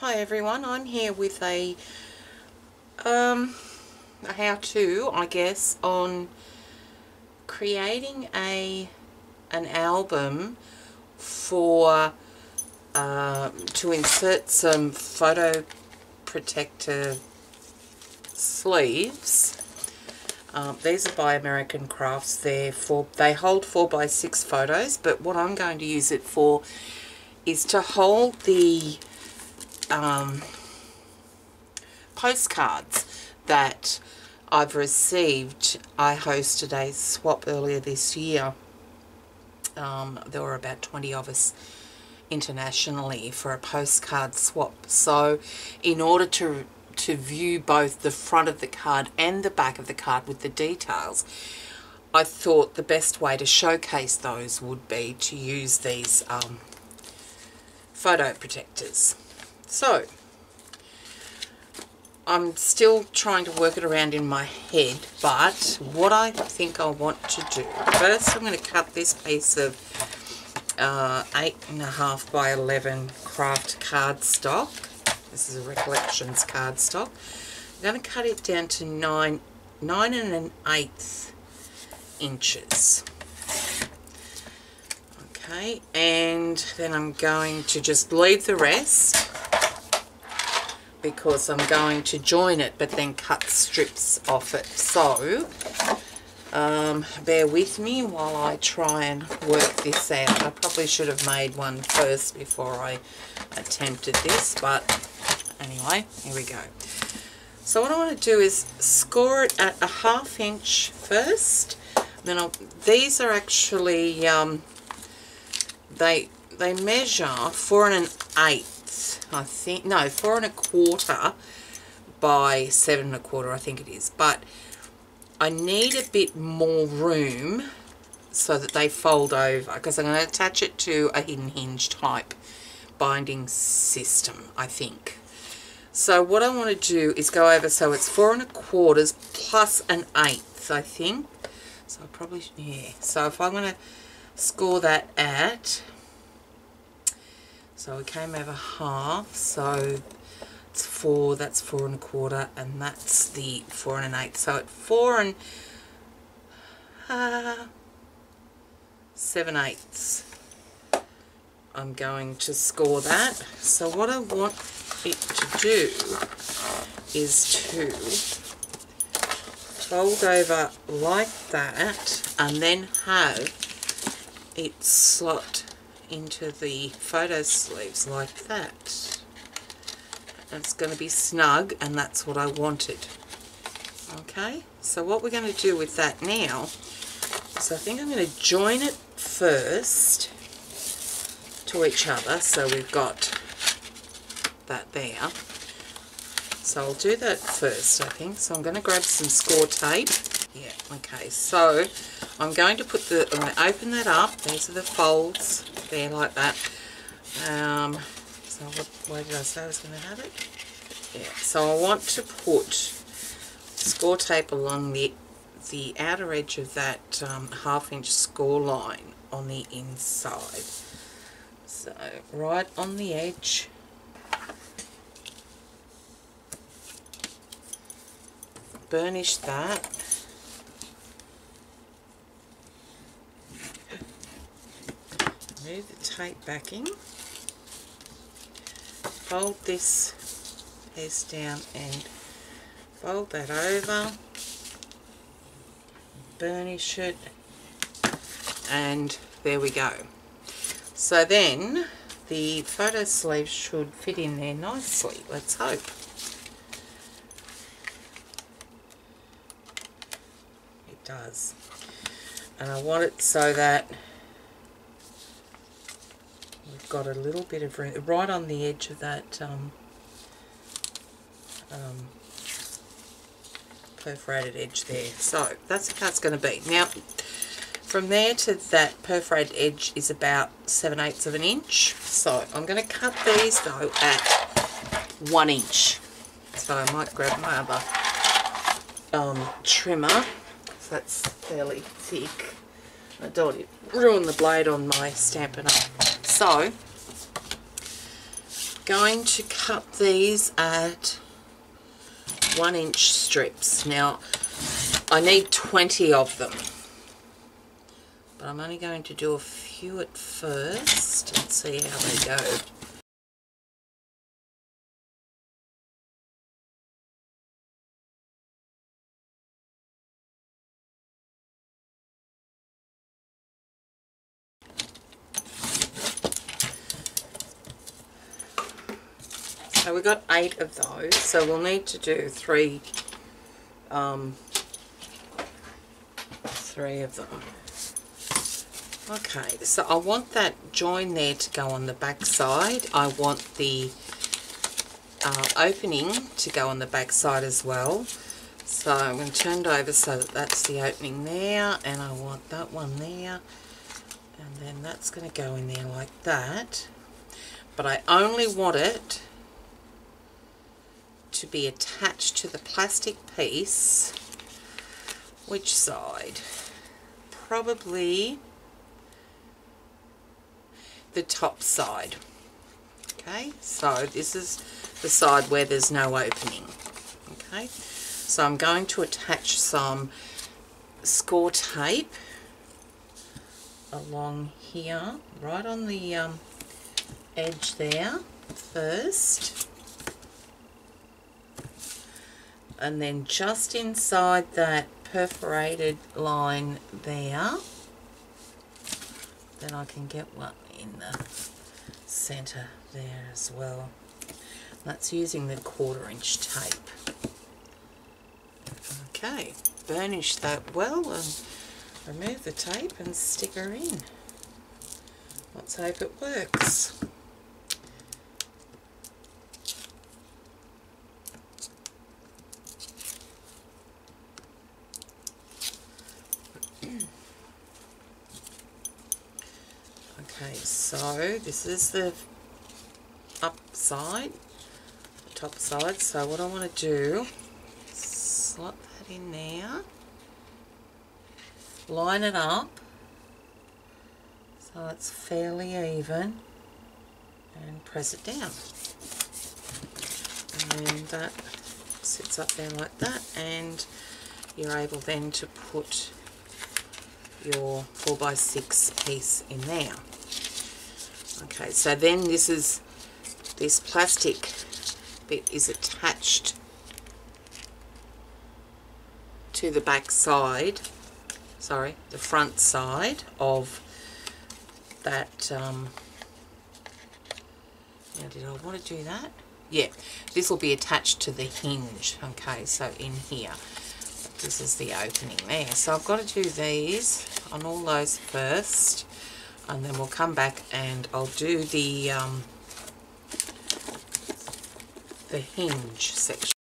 Hi everyone, I'm here with a um, a how-to, I guess, on creating a an album for uh, to insert some photo protector sleeves. Um, these are by American Crafts. They're for they hold four by six photos, but what I'm going to use it for is to hold the um, postcards that I've received. I hosted a swap earlier this year. Um, there were about 20 of us internationally for a postcard swap. So in order to to view both the front of the card and the back of the card with the details, I thought the best way to showcase those would be to use these um, photo protectors. So, I'm still trying to work it around in my head, but what I think I want to do, first I'm going to cut this piece of uh, 8.5 by 11 craft cardstock. This is a Recollections cardstock. I'm going to cut it down to 9, 9 and an eighth inches. Okay, and then I'm going to just leave the rest because I'm going to join it but then cut strips off it. So, um, bear with me while I try and work this out. I probably should have made one first before I attempted this, but anyway, here we go. So what I want to do is score it at a half inch first. Then I'll, these are actually um, they they measure four and an eighth, I think. No, four and a quarter by seven and a quarter, I think it is. But I need a bit more room so that they fold over because I'm going to attach it to a hidden hinge type binding system, I think. So what I want to do is go over so it's four and a quarters plus an eighth, I think. So I probably, yeah. So if I'm going to score that at so we came over half so it's four that's four and a quarter and that's the four and an eighth. So at four and uh, seven eighths I'm going to score that. So what I want it to do is to fold over like that and then have it slot into the photo sleeves like that. it's going to be snug and that's what I wanted. Okay, so what we're going to do with that now is I think I'm going to join it first to each other so we've got that there. So I'll do that first I think. So I'm going to grab some score tape. Yeah, okay, so I'm going to put the, I'm going to open that up. These are the folds there like that. Um, so what, where did I say I was going to have it? Yeah, so I want to put score tape along the the outer edge of that um, half inch score line on the inside. So right on the edge. Burnish that. The tape backing. Fold this piece down and fold that over. Burnish it. And there we go. So then the photo sleeve should fit in there nicely, let's hope. It does. And I want it so that got a little bit of room right on the edge of that um, um, perforated edge there. So that's how it's going to be. Now from there to that perforated edge is about 7 eighths of an inch. So I'm going to cut these though at 1 inch. So I might grab my other um, trimmer. So that's fairly thick. I don't ruin the blade on my Stampin' Up! So, going to cut these at one inch strips. Now, I need 20 of them. But I'm only going to do a few at first and see how they go. So we got eight of those, so we'll need to do three, um, three of them. Okay, so I want that join there to go on the back side. I want the uh, opening to go on the back side as well. So I'm going to turn it over so that that's the opening there, and I want that one there, and then that's going to go in there like that. But I only want it to be attached to the plastic piece. Which side? Probably the top side. Okay, so this is the side where there's no opening. Okay, so I'm going to attach some score tape along here, right on the um, edge there first. And then just inside that perforated line there, then I can get one in the center there as well. That's using the quarter inch tape. Okay, burnish that well and remove the tape and stick her in. Let's hope it works. Okay, so this is the upside, the top side. So what I want to do, is slot that in there, line it up so it's fairly even, and press it down. And that sits up there like that, and you're able then to put your 4x6 piece in there. Okay, so then this is, this plastic bit is attached to the back side, sorry, the front side of that, um, now did I want to do that? Yeah, this will be attached to the hinge, okay, so in here. This is the opening there. So I've got to do these on all those first and then we'll come back and I'll do the um, the hinge section